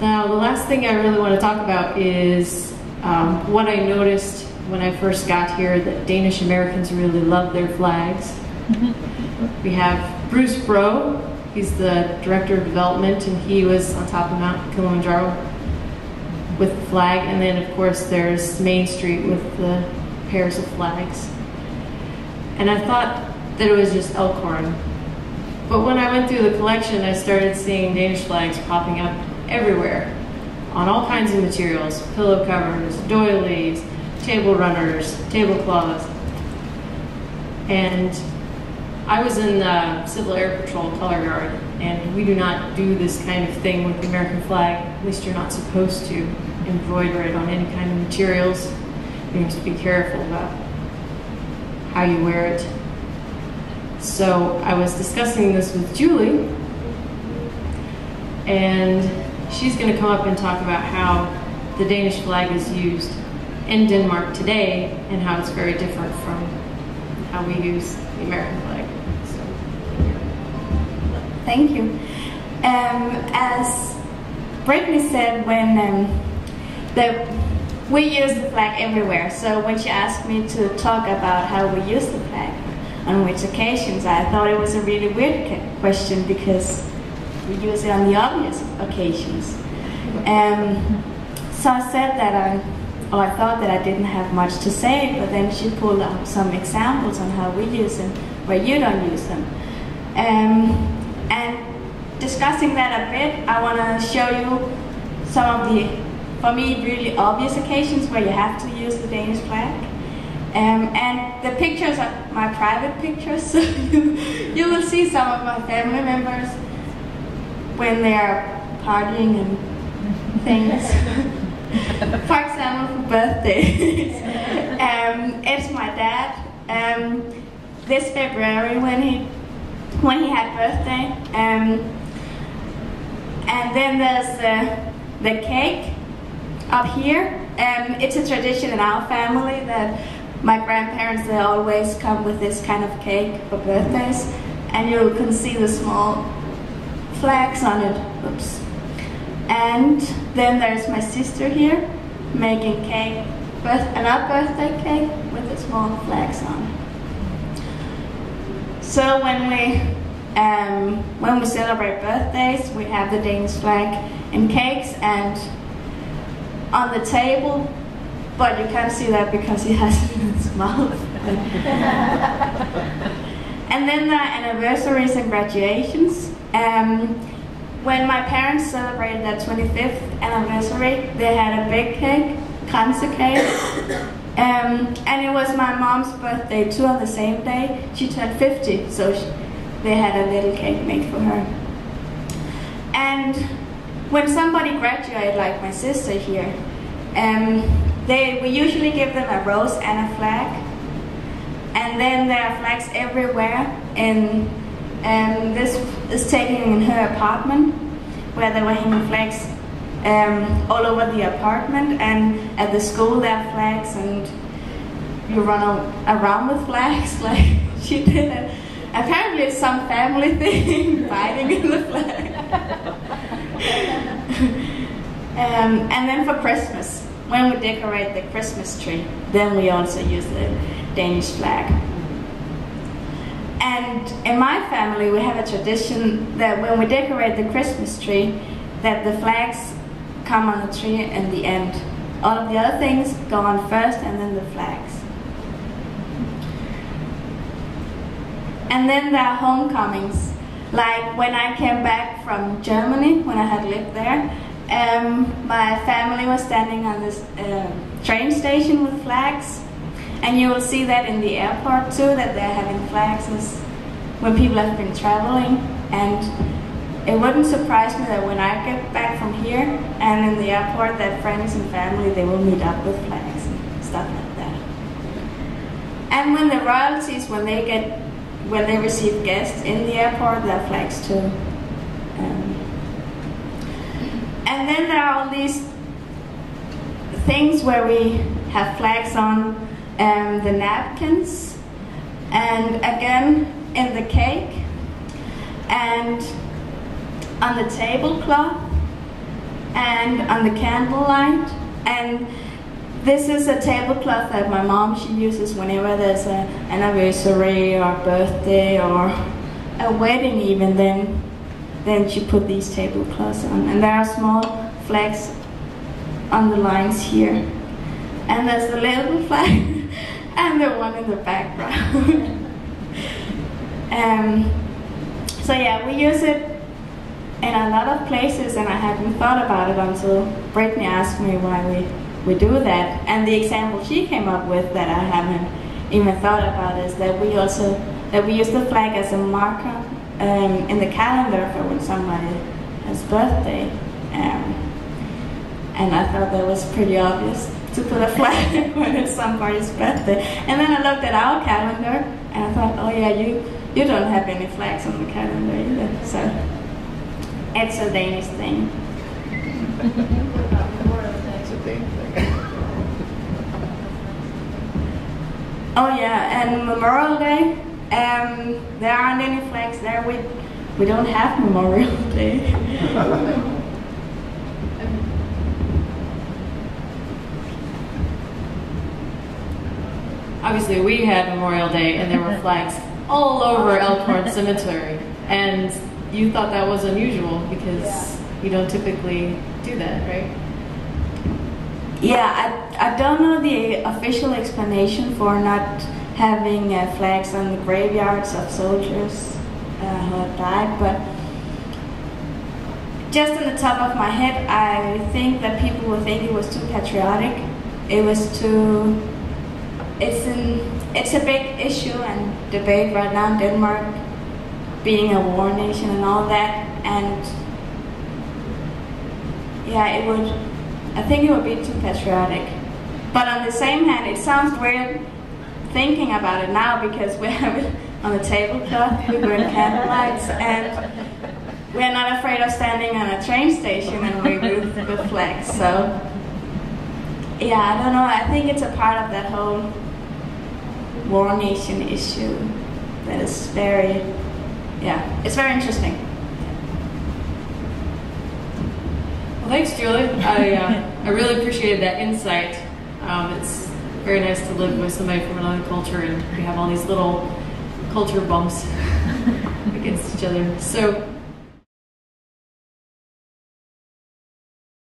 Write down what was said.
Now, the last thing I really want to talk about is um, what I noticed when I first got here that Danish Americans really love their flags. we have Bruce Bro, he's the director of development, and he was on top of Mount Kilimanjaro with the flag. And then, of course, there's Main Street with the pairs of flags. And I thought that it was just Elkhorn. But when I went through the collection, I started seeing Danish flags popping up everywhere on all kinds of materials pillow covers, doilies, table runners, tablecloths. And I was in the Civil Air Patrol Color Guard, and we do not do this kind of thing with the American flag. At least you're not supposed to embroider it on any kind of materials. You have to be careful about how you wear it. So I was discussing this with Julie, and she's going to come up and talk about how the Danish flag is used in Denmark today and how it's very different from how we use the American flag. So, Thank you. Um, as Brittany said, when um, the we use the flag everywhere. So when she asked me to talk about how we use the flag on which occasions, I thought it was a really weird question because we use it on the obvious occasions. And so I said that I, or I thought that I didn't have much to say, but then she pulled up some examples on how we use them, where you don't use them. Um, and discussing that a bit, I want to show you some of the, for me, really obvious occasions where you have to use the Danish flag. Um, and the pictures are my private pictures, so you, you will see some of my family members when they are partying and things. for example, for birthdays. um, it's my dad. Um, this February when he when he had birthday. Um, and then there's the, the cake up here. Um, it's a tradition in our family that my grandparents they always come with this kind of cake for birthdays, and you can see the small flags on it. Oops. And then there's my sister here making cake, birth, another birthday cake with the small flags on. So when we um, when we celebrate birthdays, we have the Danish flag in cakes and on the table, but you can't see that because he has it in his mouth. and then the anniversaries and graduations. Um, when my parents celebrated their 25th anniversary, they had a big cake, kransekage. Um, and it was my mom's birthday too on the same day. She turned 50, so she, they had a little cake made for her. And when somebody graduated, like my sister here, um, they, we usually give them a rose and a flag. And then there are flags everywhere. And um, this is taken in her apartment, where they were hanging flags um, all over the apartment. And at the school, there are flags, and you run around with flags like she did. It. Apparently, it's some family thing, fighting in the flag. um, and then for Christmas, when we decorate the Christmas tree, then we also use the Danish flag. And in my family, we have a tradition that when we decorate the Christmas tree, that the flags come on the tree in the end. All of the other things go on first, and then the flags. And then there are homecomings. Like when I came back from Germany, when I had lived there, um, my family was standing on this uh, train station with flags. And you will see that in the airport too, that they're having flags when people have been traveling. And it wouldn't surprise me that when I get back from here and in the airport, that friends and family, they will meet up with flags and stuff like that. And when the royalties, when they get, when they receive guests in the airport, there are flags too. Um, and then there are all these things where we have flags on um, the napkins, and again in the cake, and on the tablecloth, and on the candlelight. And this is a tablecloth that my mom she uses whenever there's a anniversary or birthday or a wedding even. Then then she put these tablecloths on, and there are small flags on the lines here. And there's the little flag and the one in the background. um, so yeah, we use it in a lot of places, and I hadn't thought about it until Brittany asked me why we, we do that. And the example she came up with that I haven't even thought about is that we also that we use the flag as a marker um, in the calendar for when somebody has birthday. Um, and I thought that was pretty obvious to put a flag when it's somebody's birthday. And then I looked at our calendar and I thought, oh yeah, you you don't have any flags on the calendar either. So it's a Danish thing. It's a Dane thing. Oh yeah, and Memorial Day. Um, there aren't any flags there. We we don't have Memorial Day. Obviously, we had Memorial Day, and there were flags all over Elkhorn Cemetery, and you thought that was unusual because you don't typically do that, right? Yeah, I, I don't know the official explanation for not having uh, flags on the graveyards of soldiers uh, who have died, but just on the top of my head, I think that people would think it was too patriotic. It was too. It's an it's a big issue and debate right now in Denmark, being a war nation and all that, and yeah, it would. I think it would be too patriotic. But on the same hand, it sounds weird thinking about it now because we have it on the tablecloth, we burn candlelights, and we're not afraid of standing on a train station and we with, with flags. So, yeah, I don't know. I think it's a part of that whole war nation issue that is very, yeah, it's very interesting. Well, thanks, Julie. I, uh, I really appreciated that insight. Um, it's very nice to live with somebody from another culture, and we have all these little culture bumps against each other. So,